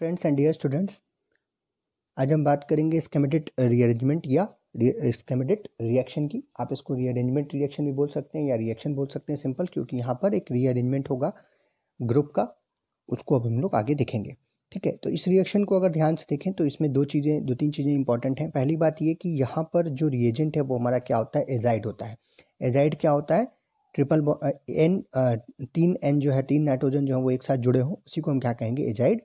Friends and dear students आज हम बात करेंगे स्केमेटेड रीअरेंजमेंट या स्केमेटेड रिएक्शन की। आप इसको रीअरेंजमेंट रिएक्शन भी बोल सकते हैं या रिएक्शन बोल सकते हैं सिंपल क्योंकि यहाँ पर एक रीअरेंजमेंट होगा ग्रुप का, उसको अब हम लोग आगे देखेंगे। ठीक है तो इस रिएक्शन को अगर ध्यान से देखें तो इसमें दो चीज़ें, दो तीन चीज़ें इंपॉर्टेंट हैं। पहली बात ये कि यहाँ पर जो रिएजेंट है, वो हमारा क्या होता है? एजाइड होता है। एजाइड क्या होता है? ट्रिपल एन तीन एन जो है, तीन नाइट्रोजन जो है, वो एक साथ जुड़े हों, उसी को हम क्या कहेंगे? एजाइड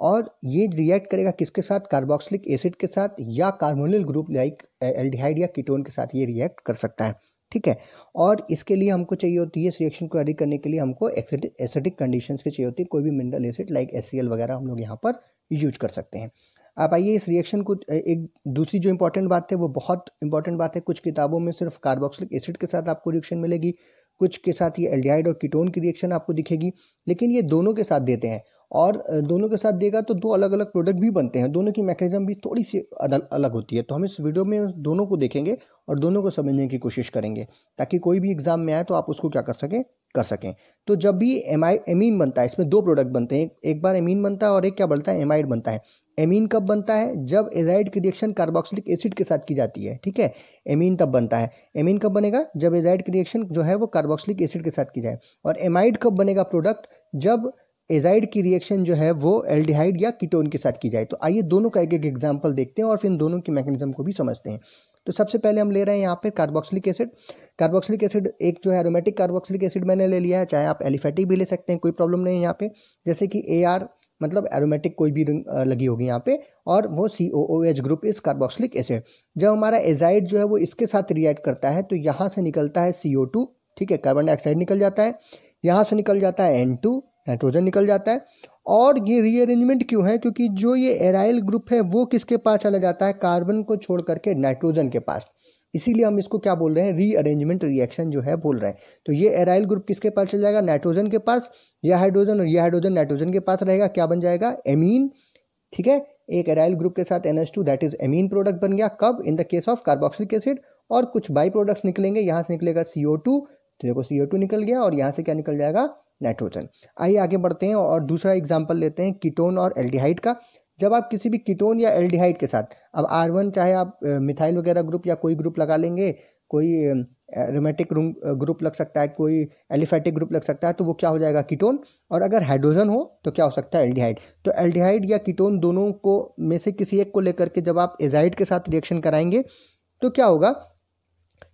और ये रिएक्ट करेगा किसके साथ? कार्बोक्सिलिक एसिड के साथ या कार्बोनिल ग्रुप लाइक एल्डिहाइड या कीटोन के साथ ये रिएक्ट कर सकता है। ठीक है? और इसके लिए हमको चाहिए होती है, इस रिएक्शन को रेडी करने के लिए हमको एसिडिक कंडीशन की चाहिए होती है। कोई भी मिनरल एसिड लाइक एससीएल वगैरह हम लोग यहाँ पर यूज़ कर सकते हैं। आप आइए इस रिएक्शन को, एक दूसरी जो इंपॉर्टेंट बात है, वो बहुत इंपॉर्टेंट बात है। कुछ किताबों में सिर्फ़ कार्बोक्सिलिक एसिड के साथ आपको रिएक्शन मिलेगी। कुछ के साथ ये एल्डिहाइड और कीटोन की रिएक्शन आपको दिखेगी। लेकिन ये दोनों के साथ देते हैं। और दोनों के साथ देगा तो दो अलग अलग प्रोडक्ट भी बनते हैं। दोनों की मैकेनिज्म भी थोड़ी सी अलग होती है। तो हम इस वीडियो में दोनों को देखेंगे और दोनों को समझने की कोशिश करेंगे, ताकि कोई भी एग्ज़ाम में आए तो आप उसको क्या कर सकें कर सकें। तो जब भी एमाइ एमीन बनता है, इसमें दो प्रोडक्ट बनते हैं। एक बार एमीन बनता है और एक क्या बनता है एमाइड बनता है। एमीन कब बनता है? जब एजाइड की रिएक्शन कार्बोक्सिलिक एसिड के साथ की जाती है, ठीक है? एमीन तब बनता है। एमीन कब बनेगा? जब एजाइड की रिएक्शन जो है वो कार्बोक्सिलिक एसिड के साथ की जाए। और एमाइड कब बनेगा प्रोडक्ट जब एजाइड की रिएक्शन जो है वो एल्डिहाइड या कीटोन के साथ की जाए। तो आइए दोनों का एक एक एग्ज़ाम्पल देखते हैं और फिर इन दोनों की मैकेनिज्म को भी समझते हैं। तो सबसे पहले हम ले रहे हैं यहाँ पे कार्बोक्सिलिक एसिड कार्बोक्सिलिक एसिड एक जो है एरोमेटिक कार्बोक्सिलिक एसिड मैंने ले लिया है, चाहे आप एलिफेटिक भी ले सकते हैं, कोई प्रॉब्लम नहीं है यहाँ पे। जैसे कि ए आर मतलब एरोमेटिक कोई भी लगी होगी यहाँ पे, और वो C O O H group इस कार्बोक्सिलिक एसिड जब हमारा एजाइड जो है वो इसके साथ रिएक्ट करता है तो यहाँ से निकलता है सी ओ टू ठीक है कार्बन डाइऑक्साइड निकल जाता है। यहाँ से निकल जाता है एन टू नाइट्रोजन निकल जाता है। और ये रीअरेंजमेंट क्यों है? क्योंकि जो ये एराइल ग्रुप है, वो किसके पास चला जाता है? कार्बन को छोड़ करके नाइट्रोजन के पास। इसीलिए हम इसको क्या बोल रहे हैं? रीअरेंजमेंट रिएक्शन जो है, बोल रहे हैं। तो ये एराइल ग्रुप किसके पास चल जाएगा? नाइट्रोजन के पास। यह हाइड्रोजन और यह हाइड्रोजन नाइट्रोजन के पास रहेगा। क्या बन जाएगा? एमीन ठीक है? एक एराइल ग्रुप के साथ N two that is amine product बन गया। कब? In the case of carboxylic acid और कुछ बाई प्रोडक्ट्स निकलेंगे। यहाँ से निकलेगा सीओ टू तो देखो सीओ टू निकल गया और यहाँ से क्या निकल जाएगा? नाइट्रोजन। आइए आगे बढ़ते हैं और दूसरा एग्ज़ाम्पल लेते हैं कीटोन और एल्डिहाइड का। जब आप किसी भी कीटोन या एल्डिहाइड के साथ, अब आर वन चाहे आप मिथाइल वगैरह ग्रुप या कोई ग्रुप लगा लेंगे, कोई रोमेटिक ग्रुप लग सकता है, कोई एलिफेटिक ग्रुप लग सकता है तो वो क्या हो जाएगा कीटोन और अगर हाइड्रोजन हो तो क्या हो सकता है एल्डिहाइड तो एल्डिहाइड या कीटोन दोनों को, में से किसी एक को लेकर के जब आप एजाइड के साथ रिएक्शन कराएँगे तो क्या होगा?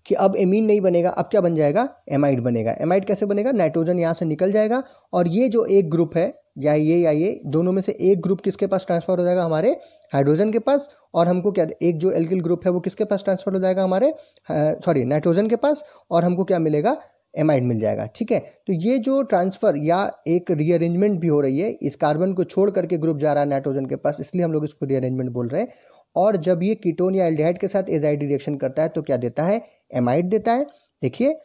कि अब एमीन नहीं बनेगा, अब क्या बन जाएगा? एमाइड बनेगा। एमाइड कैसे बनेगा? नाइट्रोजन यहाँ से निकल जाएगा और ये जो एक ग्रुप है, या ये या ये, दोनों में से एक ग्रुप किसके पास ट्रांसफ़र हो जाएगा? हमारे हाइड्रोजन के पास और हमको क्या, एक जो एल्किल ग्रुप है वो किसके पास ट्रांसफ़र हो जाएगा? हमारे सॉरी नाइट्रोजन के पास और हमको क्या मिलेगा? एमाइड मिल जाएगा। ठीक है? तो ये जो ट्रांसफ़र या एक रीअरेंजमेंट भी हो रही है, इस कार्बन को छोड़ करके ग्रुप जा रहा है नाइट्रोजन के पास, इसलिए हम लोग इसको रीअरेंजमेंट बोल रहे हैं। और जब ये कीटोन या एल्डिहाइड के साथ एजाइड रिएक्शन करता है तो क्या देता है? एमाइड देता है। देखिए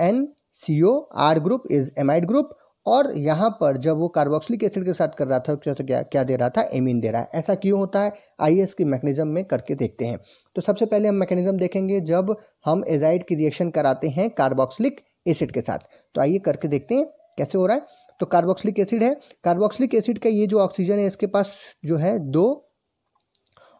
N C O R group is amide group और यहाँ पर जब वो कार्बोक्सिलिक एसिड के साथ कर रहा था तो क्या क्या दे रहा था? एमीन दे रहा है। ऐसा क्यों होता है? आइए इसकी मैकेनिज्म में करके देखते हैं। तो सबसे पहले हम मैकेनिज्म देखेंगे जब हम एजाइड की रिएक्शन कराते हैं कार्बोक्सिलिक एसिड के साथ। तो आइए करके देखते हैं कैसे हो रहा है। तो कार्बोक्सिलिक एसिड है। कार्बोक्सिलिक एसिड का ये जो ऑक्सीजन है, इसके पास जो है दो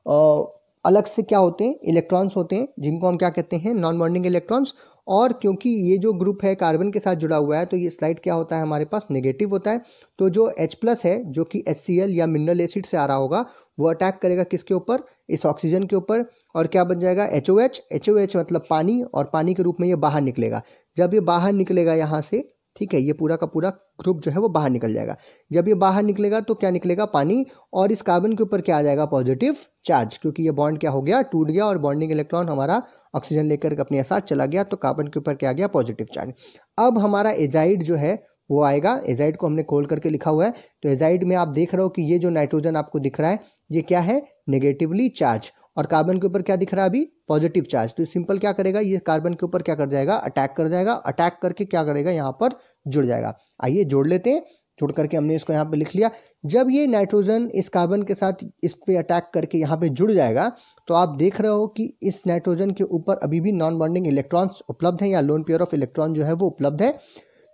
अलग से क्या होते हैं? इलेक्ट्रॉन्स होते हैं, जिनको हम क्या कहते हैं? नॉन बॉन्डिंग इलेक्ट्रॉन्स और क्योंकि ये जो ग्रुप है कार्बन के साथ जुड़ा हुआ है तो ये स्लाइड क्या होता है? हमारे पास नेगेटिव होता है। तो जो H प्लस है, जो कि एच या मिनरल एसिड से आ रहा होगा, वो अटैक करेगा किसके ऊपर? इस ऑक्सीजन के ऊपर। और क्या बन जाएगा? H O H H O H मतलब पानी, और पानी के रूप में ये बाहर निकलेगा। जब ये बाहर निकलेगा यहाँ से ठीक है, ये पूरा का पूरा ग्रुप जो है वो बाहर निकल जाएगा। जब ये बाहर निकलेगा तो क्या निकलेगा पानी और इस कार्बन के ऊपर क्या आ जाएगा पॉजिटिव चार्ज क्योंकि ये बॉन्ड क्या हो गया? टूट गया और बॉन्डिंग इलेक्ट्रॉन हमारा ऑक्सीजन लेकर अपने साथ चला गया तो कार्बन के ऊपर क्या आ गया? पॉजिटिव चार्ज अब हमारा एजाइड जो है वो आएगा। एजाइड को हमने खोल करके लिखा हुआ है। तो एजाइड में आप देख रहे हो कि ये जो नाइट्रोजन आपको दिख रहा है, ये क्या है? नेगेटिवली चार्ज और कार्बन के ऊपर क्या दिख रहा है अभी? पॉजिटिव चार्ज तो सिंपल क्या करेगा? ये कार्बन के ऊपर क्या कर जाएगा? अटैक कर जाएगा। अटैक करके क्या करेगा? यहाँ पर जुड़ जाएगा। आइए जोड़ लेते हैं। जोड़ करके हमने इसको यहाँ पे लिख लिया। जब ये नाइट्रोजन इस कार्बन के साथ इस पे अटैक करके यहाँ पे जुड़ जाएगा तो आप देख रहे हो कि इस नाइट्रोजन के ऊपर अभी भी नॉन बॉन्डिंग इलेक्ट्रॉन्स उपलब्ध हैं या लोन पेयर ऑफ़ इलेक्ट्रॉन जो है वो उपलब्ध है।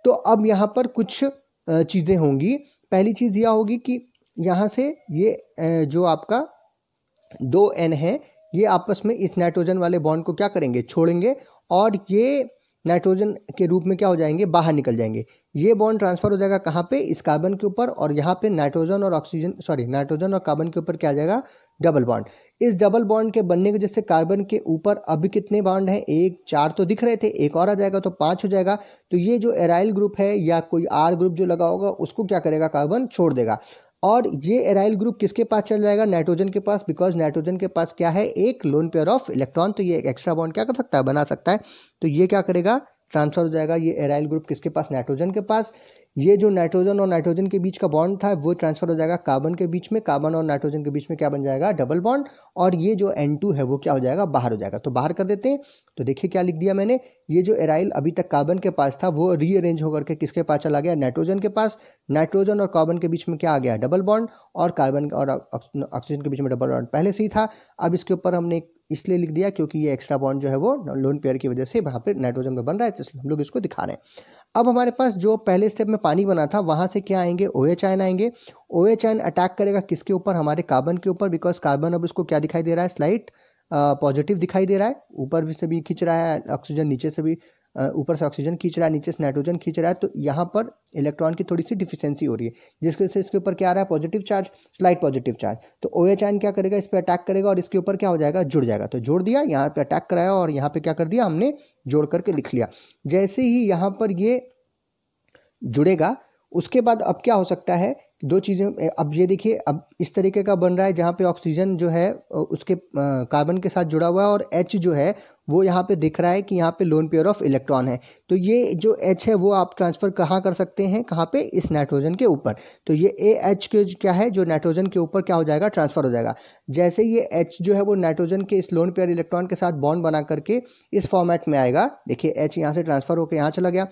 तो अब यहाँ पर कुछ चीज़ें होंगी। पहली चीज़ यह होगी कि यहाँ से ये जो आपका दो एन है, ये आपस में इस नाइट्रोजन वाले बॉन्ड को क्या करेंगे? छोड़ेंगे और ये नाइट्रोजन के रूप में क्या हो जाएँगे? बाहर निकल जाएँगे। ये बॉन्ड ट्रांसफ़र हो जाएगा कहाँ पे? इस कार्बन के ऊपर और यहाँ पे नाइट्रोजन और ऑक्सीजन सॉरी नाइट्रोजन और कार्बन के ऊपर क्या आ जाएगा? डबल बॉन्ड इस डबल बॉन्ड के बनने की वजह से कार्बन के ऊपर अभी कितने बॉन्ड हैं? एक, चार तो दिख रहे थे, एक और आ जाएगा तो पाँच हो जाएगा। तो ये जो एराइल ग्रुप है या कोई आर ग्रुप जो लगा होगा, उसको क्या करेगा? कार्बन छोड़ देगा। और ये एराइल ग्रुप किसके पास चल जाएगा? नाइट्रोजन के पास बिकॉज़ नाइट्रोजन के पास क्या है? एक लोन पेयर ऑफ़ इलेक्ट्रॉन तो ये एक एक्स्ट्रा बॉन्ड क्या कर सकता है? बना सकता है। तो ये क्या करेगा? ट्रांसफ़र हो जाएगा। ये एराइल ग्रुप किसके पास? नाइट्रोजन के पास। ये जो नाइट्रोजन और नाइट्रोजन के बीच का बॉन्ड था, वो ट्रांसफ़र हो जाएगा कार्बन के बीच में। कार्बन और नाइट्रोजन के बीच में क्या बन जाएगा? Double bond. और ये जो N2 है, वो क्या हो जाएगा? बाहर हो जाएगा। तो बाहर कर देते हैं। तो देखिए क्या लिख दिया मैंने। ये जो एराइल अभी तक कार्बन के पास था, वो रीअरेंज होकर के किसके पास चला गया? नाइट्रोजन के पास। नाइट्रोजन और कार्बन के बीच में क्या आ गया? Double bond. और कार्बन और ऑक्सीजन के बीच में डबल बॉन्ड। पहले से ही था। अब इसके ऊपर हमने इसलिए लिख दिया क्योंकि ये एक्स्ट्रा बॉन्ड जो है, वो लोन पेयर की वजह से वहाँ पे नाइट्रोजन में बन रहा है तो इसलिए हम लोग इसको दिखा रहे हैं। अब हमारे पास जो पहले स्टेप में पानी बना था, वहाँ से क्या आएँगे? ओ एच आयन आएँगे। ओ एच आयन अटैक करेगा किसके ऊपर? हमारे कार्बन के ऊपर बिकॉज़ कार्बन अब इसको क्या दिखाई दे रहा है? स्लाइट पॉजिटिव दिखाई दे रहा है। ऊपर से भी खींच रहा है ऑक्सीजन नीचे से भी ऊपर से ऑक्सीजन खींच रहा है, नीचे से नाइट्रोजन खींच रहा है। तो यहाँ पर इलेक्ट्रॉन की थोड़ी सी डिफिशियंसी हो रही है, जिसकी वजह से इसके ऊपर क्या आ रहा है? Positive charge slight positive charge तो ओ एच आयन क्या करेगा? इस पर अटैक करेगा और इसके ऊपर क्या हो जाएगा? जुड़ जाएगा। तो जोड़ दिया, यहाँ पे अटैक कराया और यहाँ पे क्या कर दिया? हमने जोड़ करके लिख लिया। जैसे ही यहाँ पर ये जुड़ेगा, उसके बाद अब क्या हो सकता है? दो चीज़ें अब ये देखिए, अब इस तरीके का बन रहा है जहाँ पे ऑक्सीजन जो है उसके कार्बन के साथ जुड़ा हुआ है और एच जो है, वो यहाँ पे दिख रहा है कि यहाँ पे लोन पेयर ऑफ़ इलेक्ट्रॉन है। तो ये जो एच है, वो आप ट्रांसफ़र कहाँ कर सकते हैं? कहाँ पे? इस नाइट्रोजन के ऊपर। तो ये ए एच के क्या है? जो नाइट्रोजन के ऊपर क्या हो जाएगा? ट्रांसफ़र हो जाएगा। जैसे ये एच जो है, वो नाइट्रोजन के इस लोन पेयर इलेक्ट्रॉन के साथ बॉन्ड बना करके इस फॉर्मेट में आएगा। देखिए एच यहाँ से ट्रांसफ़र होकर यहाँ चला गया।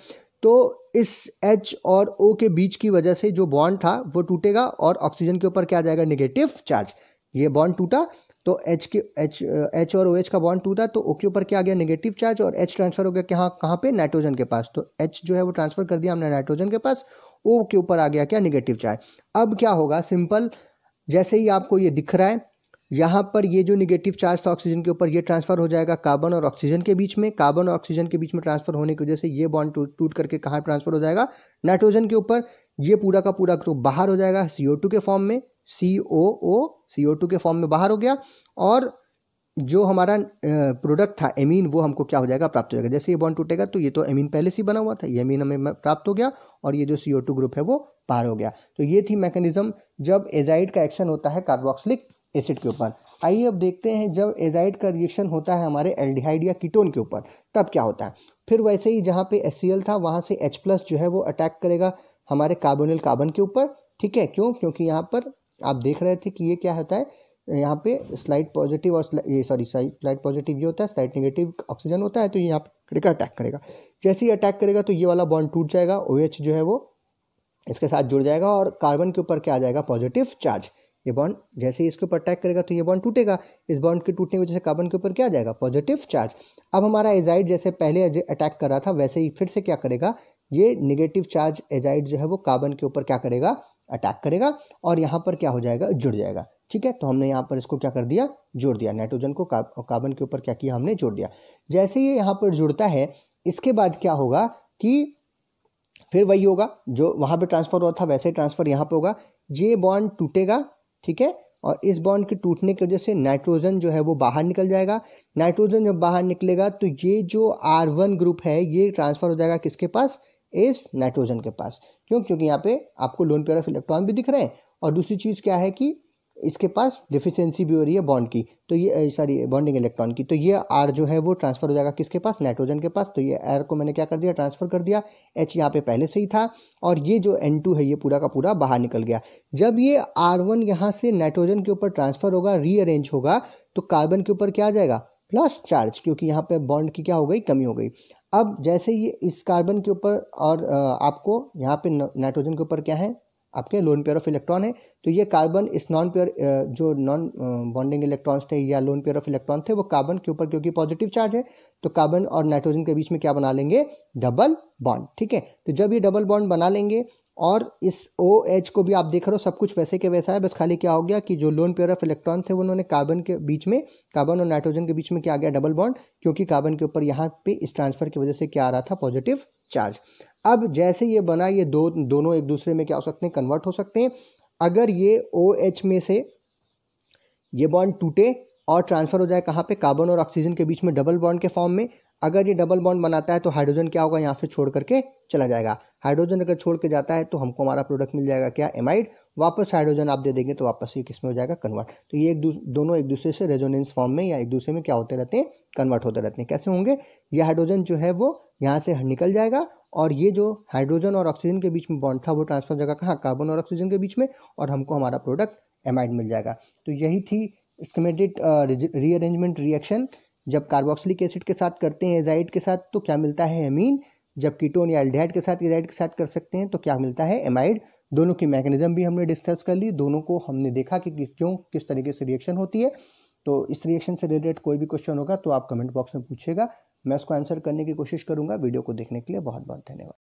तो इस H और O के बीच की वजह से जो बॉन्ड था, वो टूटेगा और ऑक्सीजन के ऊपर क्या आ जाएगा? निगेटिव चार्ज ये बॉन्ड टूटा तो एच के एच एच और OH का बॉन्ड टूटा तो ओ के ऊपर क्या आ गया? नेगेटिव चार्ज और एच ट्रांसफ़र हो गया कहाँ कहाँ पे? नाइट्रोजन के पास. तो एच जो है वो ट्रांसफ़र कर दिया हमने नाइट्रोजन के पास. ओ के ऊपर आ गया क्या? निगेटिव चार्ज अब क्या होगा? सिंपल जैसे ही आपको ये दिख रहा है यहाँ पर ये जो निगेटिव चार्ज था ऑक्सीजन के ऊपर, ये ट्रांसफ़र हो जाएगा कार्बन और ऑक्सीजन के बीच में। कार्बन और ऑक्सीजन के बीच में ट्रांसफ़र होने की वजह से ये बॉन्ड टूट करके कहाँ ट्रांसफ़र हो जाएगा? नाइट्रोजन के ऊपर। ये पूरा का पूरा ग्रुप बाहर हो जाएगा सी के फॉर्म में। सी ओ ओ सी ओ टू के फॉर्म में बाहर हो गया। और जो हमारा प्रोडक्ट था एमीन वो हमको क्या हो जाएगा? प्राप्त हो जाएगा। जैसे ये बॉन्ड टूटेगा तो ये तो एमीन पहले से ही बना हुआ था। ये एमीन हमें प्राप्त हो गया और ये जो सी ओ टू ग्रुप है, वो पार हो गया। तो ये थी मैकेनिज्म जब एजाइड का एक्शन होता है कार्बोक्सिलिक एसिड के ऊपर। आइए अब देखते हैं जब एजाइड का रिएक्शन होता है हमारे एल्डिहाइड या कीटोन के ऊपर, तब क्या होता है? फिर वैसे ही जहाँ पे एस था, वहाँ से H प्लस जो है वो अटैक करेगा हमारे कार्बोनिल कार्बन के ऊपर। ठीक है? क्यों? क्योंकि यहाँ पर आप देख रहे थे कि ये क्या होता है? यहाँ पे स्लाइड पॉजिटिव और ये सॉरी स्लाइड पॉजिटिव ये होता है स्लाइड नेगेटिव ऑक्सीजन होता है तो ये यहाँ पर अटैक करेगा। जैसे ही अटैक करेगा तो ये वाला बॉन्ड टूट जाएगा ओ OH जो है वो इसके साथ जुड़ जाएगा और कार्बन के ऊपर क्या आ जाएगा? पॉजिटिव चार्ज ये बॉन्ड जैसे ही इसके ऊपर अटैक करेगा तो ये बॉन्ड टूटेगा। इस बॉन्ड के टूटने की वजह से कार्बन के ऊपर क्या जाएगा? पॉजिटिव चार्ज अब हमारा एजाइड जैसे पहले अटैक कर रहा था, वैसे ही फिर से क्या करेगा? ये निगेटिव चार्ज एजाइड जो है वो कार्बन के ऊपर क्या करेगा? अटैक करेगा और यहाँ पर क्या हो जाएगा? जुड़ जाएगा। ठीक है? तो हमने यहाँ पर इसको क्या कर दिया? जोड़ दिया। नाइट्रोजन को कार्बन के ऊपर क्या किया? हमने जोड़ दिया। जैसे ये यहाँ पर जुड़ता है, इसके बाद क्या होगा कि फिर वही होगा जो वहाँ पे ट्रांसफ़र हुआ था, वैसे ट्रांसफ़र यहाँ पे होगा। ये बॉन्ड टूटेगा ठीक है? और इस बॉन्ड के टूटने की वजह से नाइट्रोजन जो है वो बाहर निकल जाएगा। नाइट्रोजन जब बाहर निकलेगा तो ये जो आर वन ग्रुप है, ये ट्रांसफ़र हो जाएगा किसके पास? इस नाइट्रोजन के पास। क्यों? क्योंकि यहाँ पे आपको लोन पेयर ऑफ़ इलेक्ट्रॉन भी दिख रहे हैं। और दूसरी चीज़ क्या है कि इसके पास डिफिशियंसी भी हो रही है बॉन्ड की। तो ये सॉरी बॉन्डिंग इलेक्ट्रॉन की। तो ये आर जो है वो ट्रांसफ़र हो जाएगा किसके पास? नाइट्रोजन के पास। तो ये आर को मैंने क्या कर दिया? ट्रांसफ़र कर दिया। एच यहाँ पे पहले से ही था और ये जो एन टू है ये पूरा का पूरा बाहर निकल गया। जब ये आर वन यहाँ से नाइट्रोजन के ऊपर ट्रांसफ़र होगा रीअरेंज होगा तो कार्बन के ऊपर क्या आ जाएगा? प्लस चार्ज क्योंकि यहाँ पे बॉन्ड की क्या हो गई? कमी हो गई। अब जैसे ये इस कार्बन के ऊपर और आपको यहाँ पे नाइट्रोजन के ऊपर क्या है? आपके लोन पेयर ऑफ़ इलेक्ट्रॉन है तो ये कार्बन इस नॉन पेयर जो नॉन बॉन्डिंग इलेक्ट्रॉन्स थे या लोन पेयर ऑफ़ इलेक्ट्रॉन थे, वो कार्बन के ऊपर क्योंकि पॉजिटिव चार्ज है तो कार्बन और नाइट्रोजन के बीच में क्या बना लेंगे? डबल बॉन्ड ठीक है? तो जब ये डबल बॉन्ड बना लेंगे और इस ओ एच को भी आप देख रहे हो, सब कुछ वैसे के वैसा है, बस खाली क्या हो गया कि जो लोन पेयर ऑफ़ इलेक्ट्रॉन थे उन्होंने कार्बन के बीच में कार्बन और नाइट्रोजन के बीच में क्या आ गया डबल बॉन्ड क्योंकि कार्बन के ऊपर यहाँ पे इस ट्रांसफ़र की वजह से क्या आ रहा था पॉजिटिव चार्ज अब जैसे ये बना, ये दो, दोनों एक दूसरे में क्या हो सकते हैं कन्वर्ट हो सकते हैं. अगर ये ओ एच में से ये बॉन्ड टूटे और ट्रांसफ़र हो जाए कहाँ पे कार्बन और ऑक्सीजन के बीच में डबल बॉन्ड के फॉर्म में अगर ये डबल बॉन्ड बनाता है तो हाइड्रोजन क्या होगा? यहाँ से छोड़ करके चला जाएगा। हाइड्रोजन अगर छोड़ के जाता है तो हमको हमारा प्रोडक्ट मिल जाएगा क्या? एमाइड वापस हाइड्रोजन आप दे देंगे तो वापस ये किसमें हो जाएगा? कन्वर्ट तो ये एक दोनों एक दूसरे से रेजोनेंस फॉर्म में या एक दूसरे में क्या होते रहते हैं? कन्वर्ट होते रहते हैं। कैसे होंगे? ये हाइड्रोजन जो है वो यहाँ से निकल जाएगा और ये जो हाइड्रोजन और ऑक्सीजन के बीच में बॉन्ड था वो ट्रांसफ़र जगह कहाँ? कार्बन और ऑक्सीजन के बीच में और हमको हमारा प्रोडक्ट एमाइड मिल जाएगा। तो यही थी स्कीमेटिक रीअरेंजमेंट रिएक्शन जब कार्बोक्सिलिक एसिड के साथ करते हैं एजाइड के साथ तो क्या मिलता है एमीन जब कीटोन या एल्डिहाइड के साथ एजाइड के साथ कर सकते हैं तो क्या मिलता है एमाइड दोनों की मैकेनिज्म भी हमने डिस्कस कर ली, दोनों को हमने देखा कि क्यों, किस तरीके से रिएक्शन होती है। तो इस रिएक्शन से रिलेटेड कोई भी क्वेश्चन होगा तो आप कमेंट बॉक्स में पूछेगा मैं उसको आंसर करने की कोशिश करूँगा वीडियो को देखने के लिए बहुत बहुत धन्यवाद।